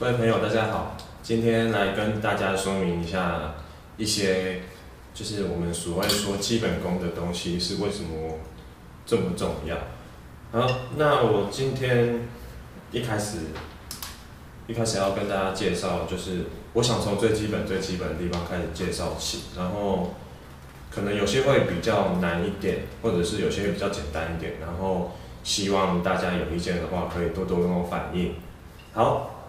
各位朋友，大家好，今天来跟大家说明一下一些，就是我们所谓说基本功的东西是为什么这么重要。好，那我今天一开始一开始要跟大家介绍，就是我想从最基本最基本的地方开始介绍起，然后可能有些会比较难一点，或者是有些会比较简单一点，然后希望大家有意见的话，可以多多跟我反映。好，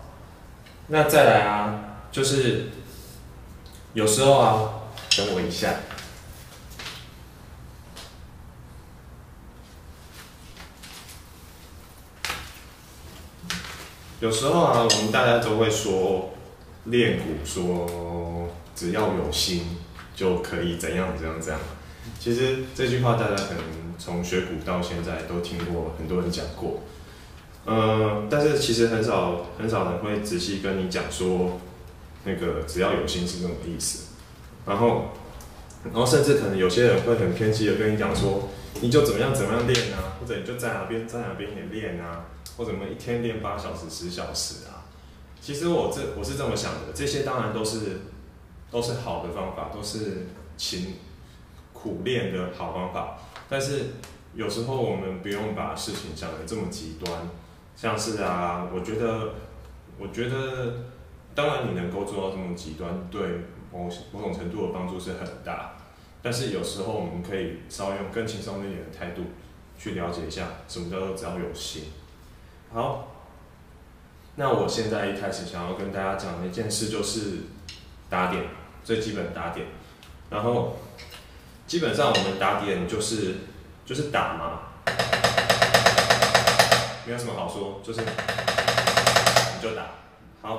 那再来啊，就是有时候啊，等我一下。有时候啊，我们大家都会说练鼓，说只要有心就可以怎样怎样怎样。其实这句话大家可能从学鼓到现在都听过，很多人讲过。嗯，但是其实很少很少人会仔细跟你讲说，那个只要有心是这种意思。然后，然后甚至可能有些人会很偏激的跟你讲说，你就怎么样怎么样练啊，或者你就在哪边在哪边也练啊，或者我们一天练八小时十小时啊。其实我这我是这么想的，这些当然都是都是好的方法，都是勤苦练的好方法。但是有时候我们不用把事情想的这么极端。像是啊，我觉得，我觉得，当然你能够做到这么极端，对某某种程度的帮助是很大。但是有时候我们可以稍微用更轻松一点的态度去了解一下，什么叫做只要有心。好，那我现在一开始想要跟大家讲的一件事就是打点，最基本打点。然后基本上我们打点就是就是打嘛。没有什么好说，就是你就打好。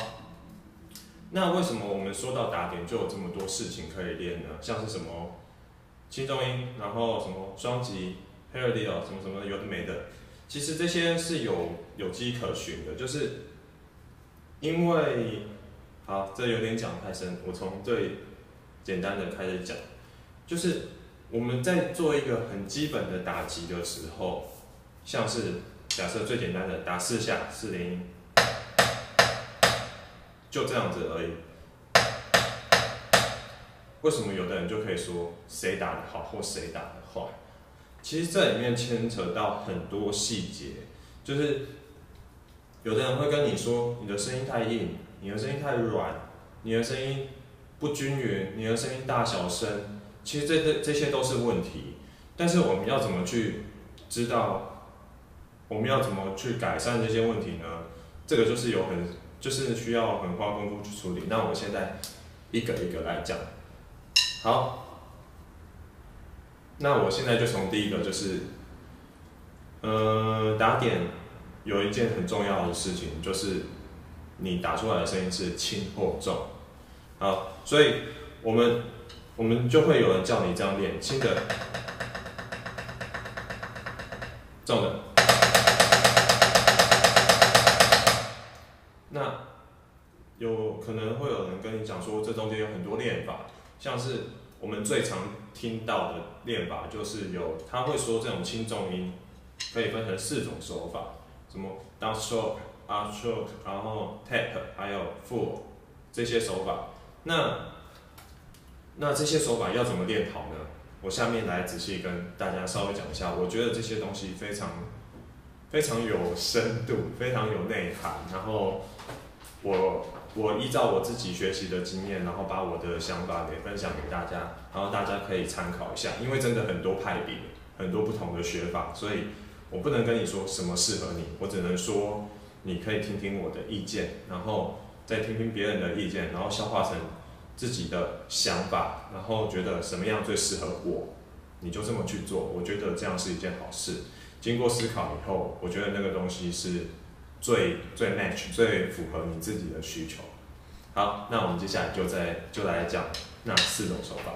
那为什么我们说到打点就有这么多事情可以练呢？像是什么轻重音，然后什么双击、parallel 什么什么有的没的，其实这些是有有迹可循的。就是因为好，这有点讲太深，我从最简单的开始讲，就是我们在做一个很基本的打击的时候，像是。假设最简单的打四下四连音，就这样子而已。为什么有的人就可以说谁打的好或谁打的坏？其实这里面牵扯到很多细节，就是有的人会跟你说你的声音太硬，你的声音太软，你的声音不均匀，你的声音大小声，其实这这这些都是问题。但是我们要怎么去知道？我们要怎么去改善这些问题呢？这个就是有很，就是需要很花功夫去处理。那我现在一个一个来讲。好，那我现在就从第一个就是，呃，打点有一件很重要的事情，就是你打出来的声音是轻或重。好，所以我们我们就会有人叫你这样练，轻的，重的。那有可能会有人跟你讲说，这中间有很多练法，像是我们最常听到的练法，就是有他会说这种轻重音可以分成四种手法，什么 down stroke、up stroke，然后 tap，还有 full 这些手法。那那这些手法要怎么练好呢？我下面来仔细跟大家稍微讲一下。我觉得这些东西非常非常有深度，非常有内涵，然后。我我依照我自己学习的经验，然后把我的想法给分享给大家，然后大家可以参考一下。因为真的很多派别，很多不同的学法，所以我不能跟你说什么适合你，我只能说你可以听听我的意见，然后再听听别人的意见，然后消化成自己的想法，然后觉得什么样最适合我，你就这么去做。我觉得这样是一件好事。经过思考以后，我觉得那个东西是。最最 match 最符合你自己的需求。好，那我们接下来就在就来讲那四种手法。